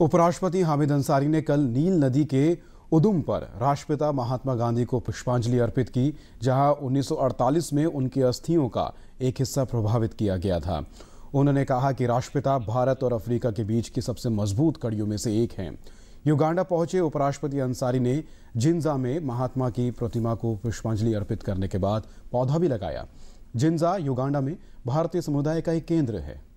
उपराष्ट्रपति हामिद अंसारी ने कल नील नदी के उदुम पर राष्ट्रपिता महात्मा गांधी को पुष्पांजलि अर्पित की, जहाँ 1948 में उनकी अस्थियों का एक हिस्सा प्रभावित किया गया था। उन्होंने कहा कि राष्ट्रपिता भारत और अफ्रीका के बीच की सबसे मज़बूत कड़ियों में से एक हैं। युगांडा पहुँचे उपराष्ट्रपति अंसारी ने जिंजा में महात्मा की प्रतिमा को पुष्पांजलि अर्पित करने के बाद पौधा भी लगाया। जिंजा युगांडा में भारतीय समुदाय का एक केंद्र है।